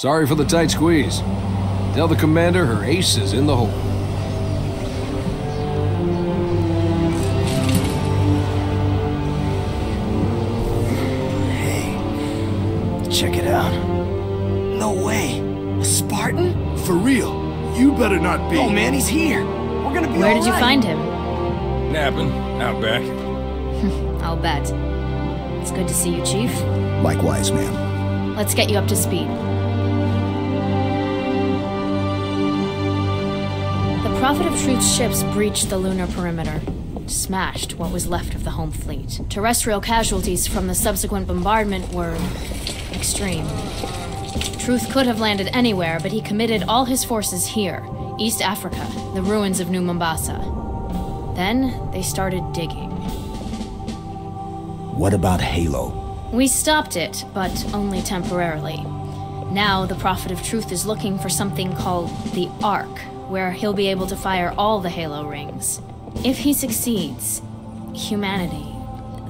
Sorry for the tight squeeze. Tell the commander her ace is in the hole. Hey, check it out. No way. A Spartan? For real. You better not be. Oh man, he's here. We're gonna be Where did all you find him? Napping, out back. I'll bet. It's good to see you, Chief. Likewise, ma'am. Let's get you up to speed. Prophet of Truth's ships breached the lunar perimeter, smashed what was left of the home fleet. Terrestrial casualties from the subsequent bombardment were extreme. Truth could have landed anywhere, but he committed all his forces here, East Africa, the ruins of New Mombasa. Then they started digging. What about Halo? We stopped it, but only temporarily. Now, the Prophet of Truth is looking for something called the Ark, where he'll be able to fire all the Halo rings. If he succeeds, humanity,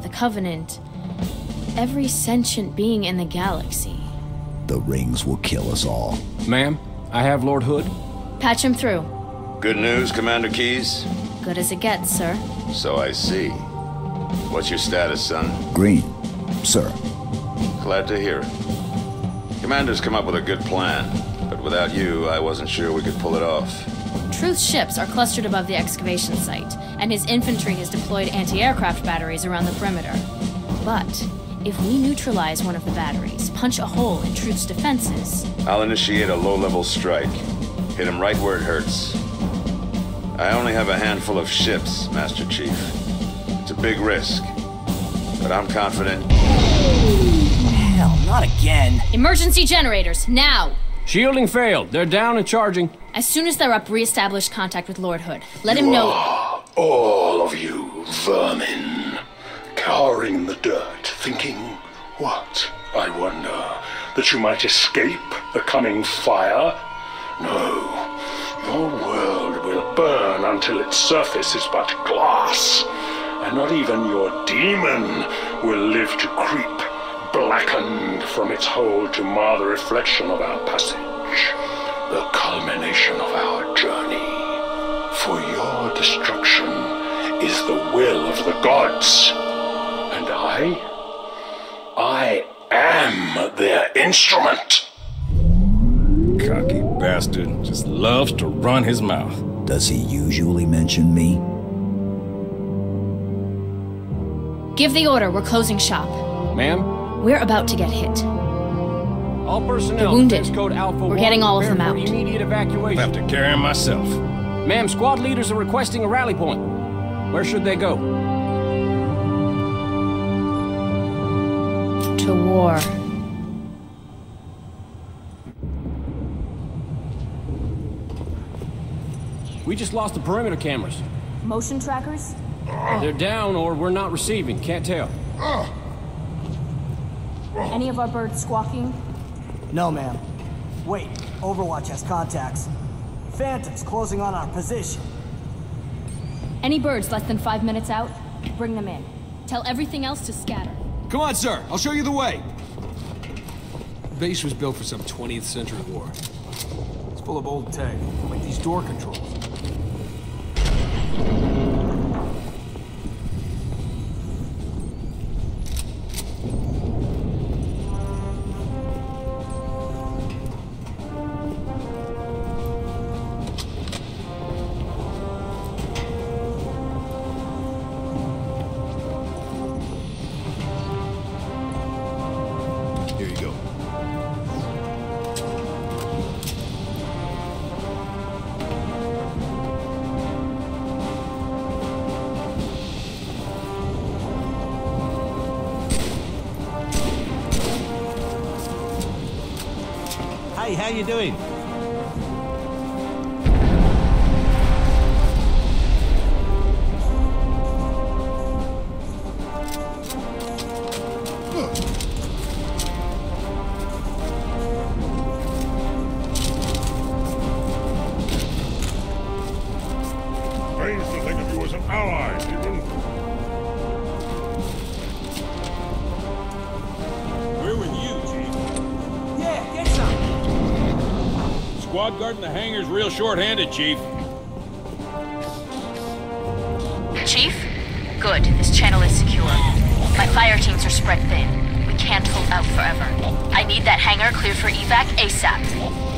the Covenant, every sentient being in the galaxy. The rings will kill us all. Ma'am, I have Lord Hood. Patch him through. Good news, Commander Keyes? Good as it gets, sir. So I see. What's your status, son? Green, sir. Glad to hear it. Commander's come up with a good plan, but without you, I wasn't sure we could pull it off. Truth's ships are clustered above the excavation site, and his infantry has deployed anti aircraft batteries around the perimeter. But if we neutralize one of the batteries, punch a hole in Truth's defenses, I'll initiate a low-level strike. Hit him right where it hurts. I only have a handful of ships, Master Chief. It's a big risk, but I'm confident. Hell, not again. emergency generators, now! Shielding failed. They're down and charging. As soon as they're up, re-establish contact with Lord Hood. Let him know. All of you vermin, cowering in the dirt, thinking, what, I wonder, that you might escape the coming fire? No, your world will burn until its surface is but glass, and not even your demon will live to creep, blackened from its hold to mar the reflection of our passage, the culmination of our journey. For your destruction is the will of the gods. And I? I am their instrument. Cocky bastard just loves to run his mouth. Does he usually mention me? Give the order, we're closing shop. Ma'am, We're about to get hit. all personnel. The wounded. Code Alpha We're getting all of them out. Immediate I evacuation. have to carry him myself. Ma'am, squad leaders are requesting a rally point. Where should they go? To war. We just lost the perimeter cameras. Motion trackers? They're down or we're not receiving. Can't tell. Any of our birds squawking? No, ma'am. Wait, Overwatch has contacts. Phantoms closing on our position. Any birds less than five minutes out? Bring them in. Tell everything else to scatter. Come on, sir. I'll show you the way. The base was built for some 20th century war. It's full of old tech, like these door controls. How you doing? Hangar's real short-handed, Chief. Chief? Good. This channel is secure. My fire teams are spread thin. We can't hold out forever. I need that hangar clear for evac ASAP.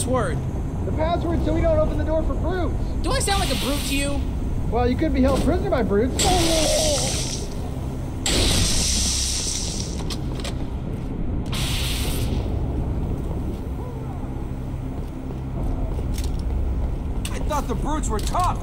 Password? The password so we don't open the door for brutes. Do I sound like a brute to you? Well, you could be held prisoner by brutes. I thought the brutes were tough.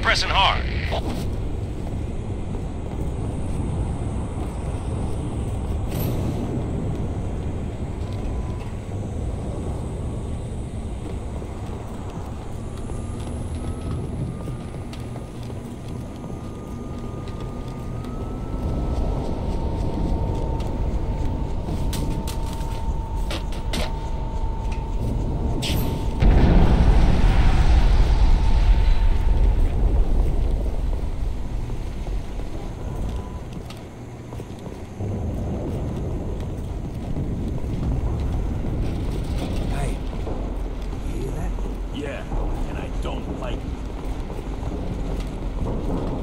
Pressing hard. Hey, you hear that? Yeah, and I don't like it.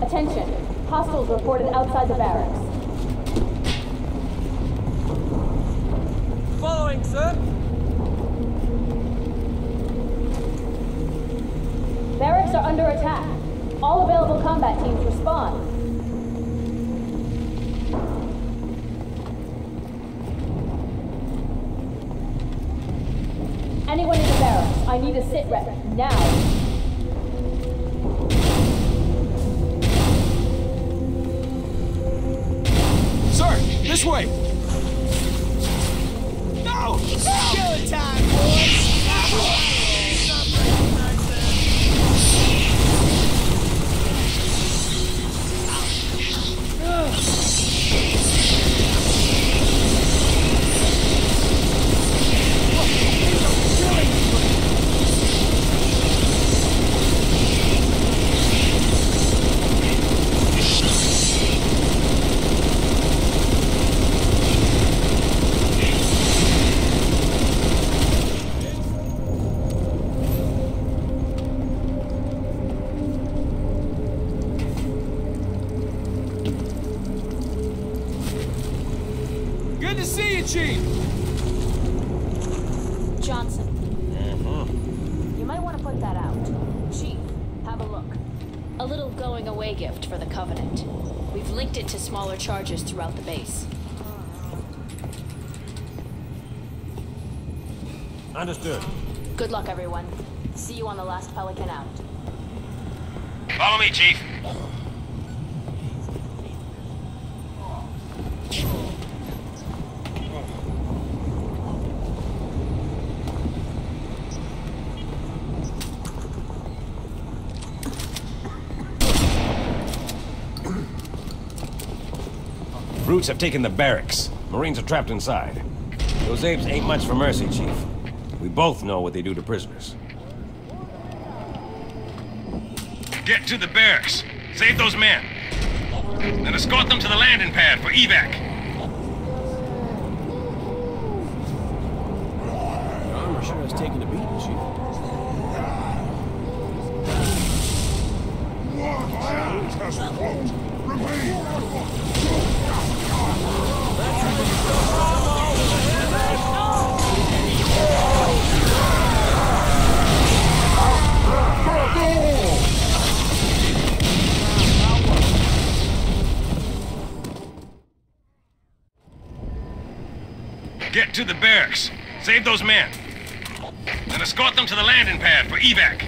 Attention. Hostiles reported outside the barracks. Following, sir. Barracks are under attack. All available combat teams respond. Anyone in the barracks, I need a sit rep now. Sir, this way! No! Killing time, boys. Little going away gift for the Covenant. We've linked it to smaller charges throughout the base. Understood. Good luck, everyone. See you on the last Pelican out. Follow me, Chief. Brutes have taken the barracks. Marines are trapped inside. Those apes ain't much for mercy, Chief. We both know what they do to prisoners. Get to the barracks. Save those men. Then escort them to the landing pad for evac. Your armor sure has taken a beating, Chief. Save those men. Then escort them to the landing pad for evac.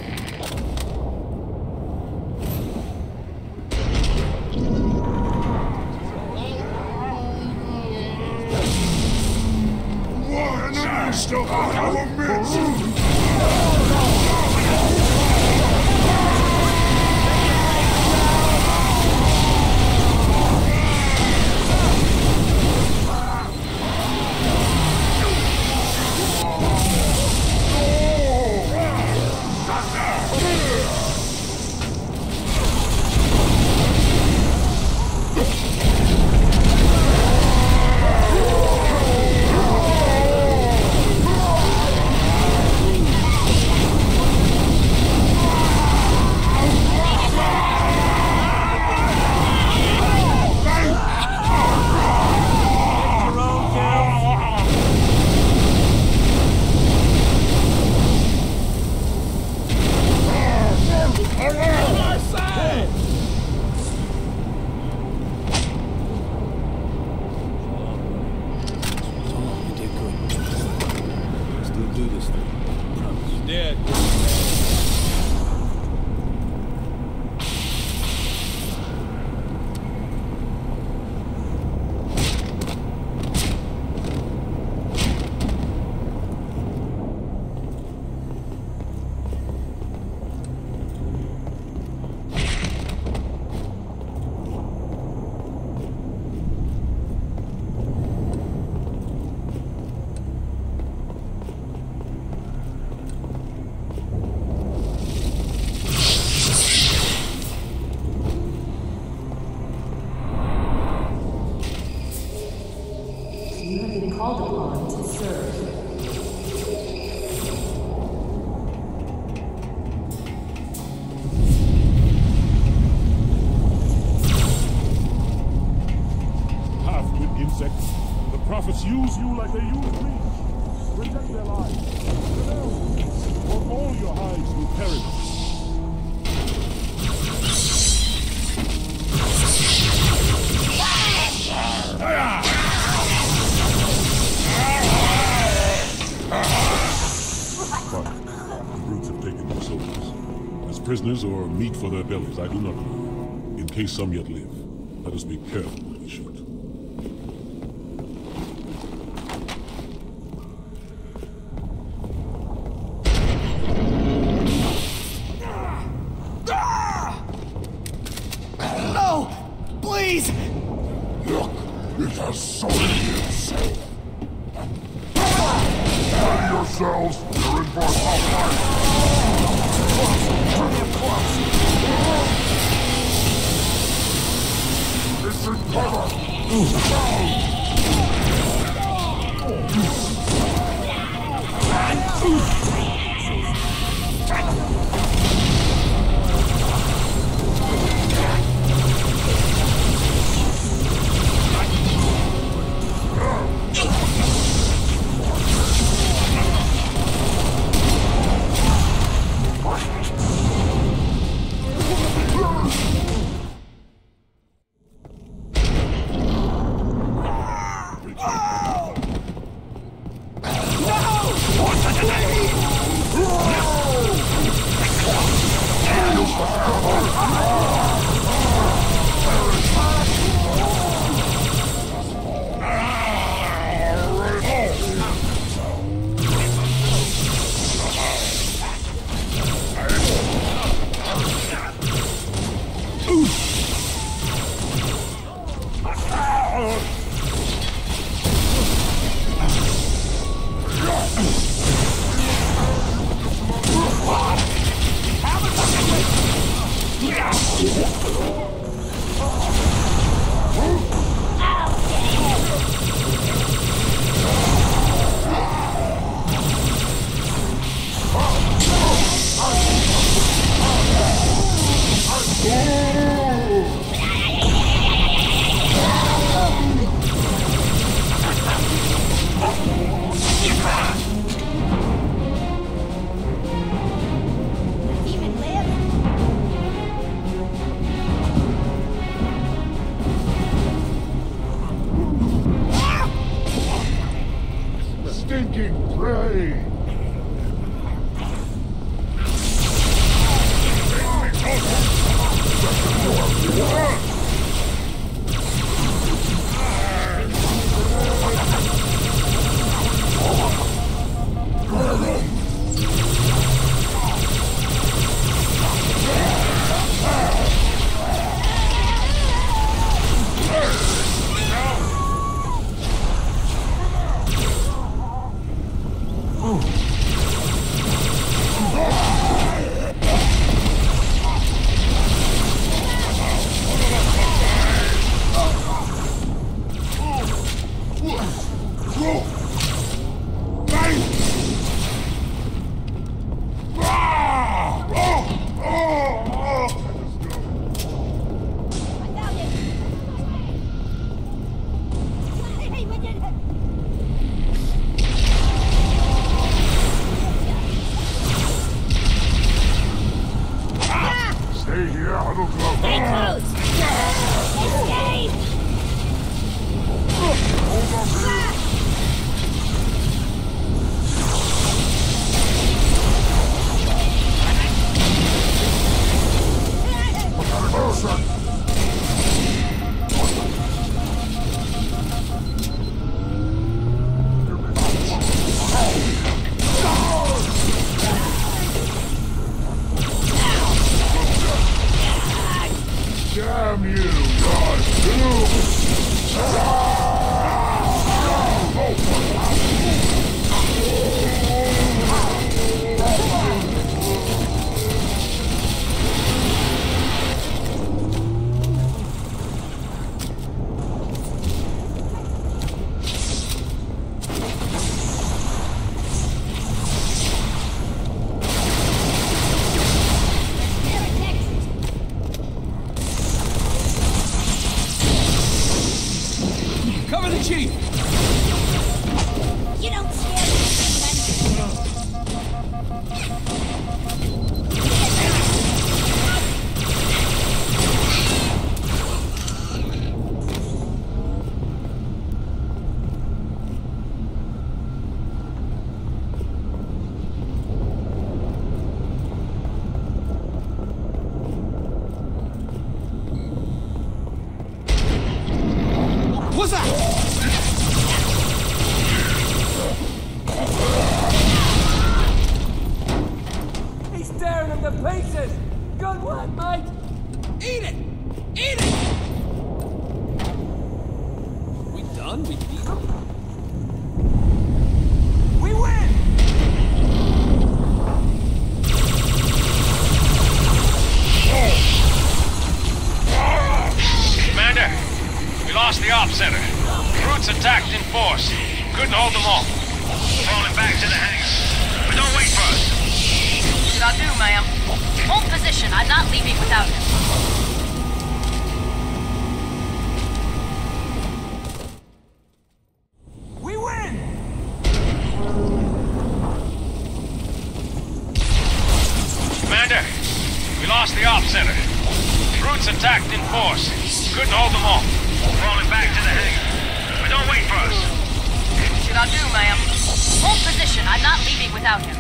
Still got called upon to serve. Prisoners or meat for their bellies, I do not know. In case some yet live, let us be careful when we shoot. No! Please! Look, it has soul itself. Ready yourselves, you're in for a tough fight. It's in cover! Stinking attacked in force. Couldn't hold them all. Falling back to the hangar. But don't wait for us. What should I do, ma'am? Hold position. I'm not leaving without him.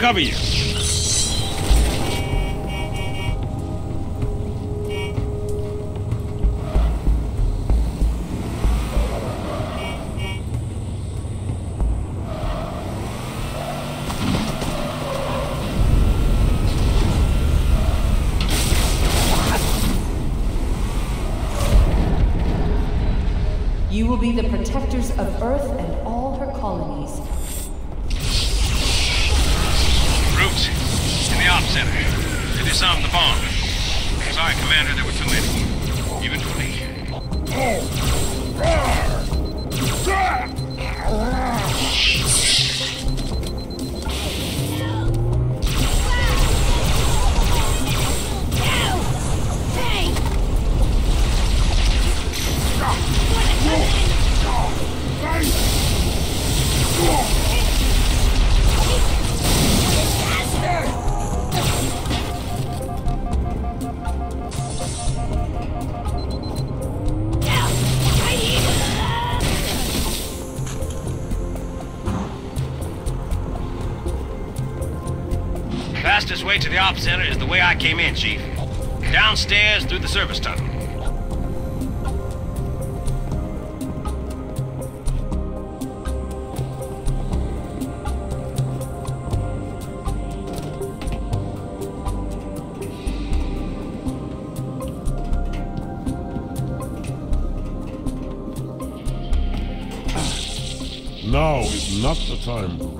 Cover you. You will be the protectors of Earth and fastest way to the op center is the way I came in, Chief. Downstairs through the service tunnel. Now is not the time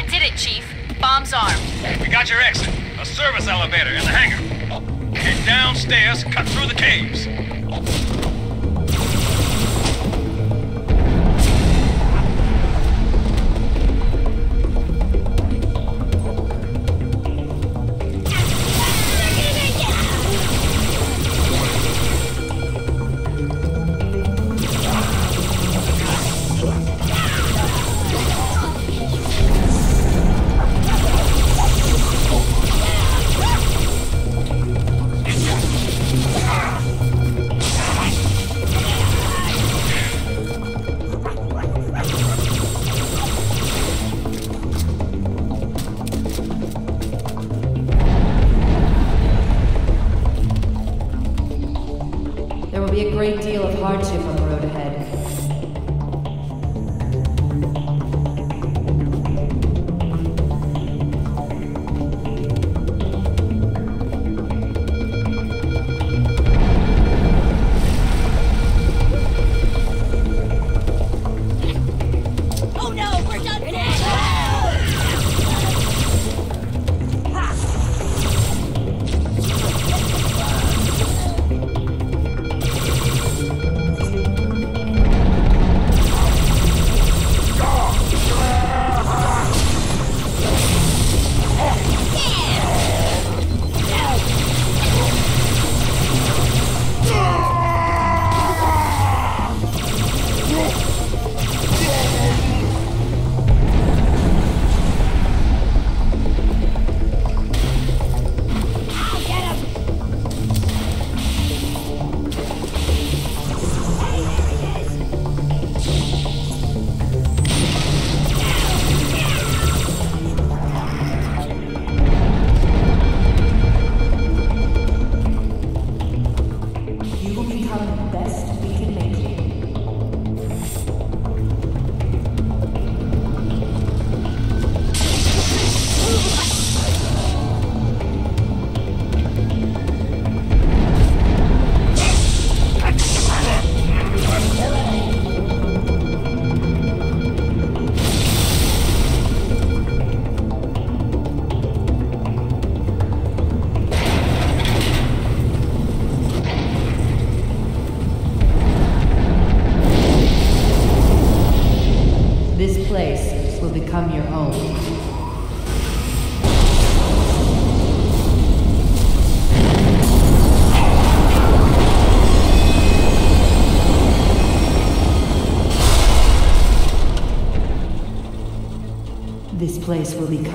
That did it, Chief. Bomb's armed. We got your exit. A service elevator in the hangar. Get downstairs, cut through the caves. Place will tomb.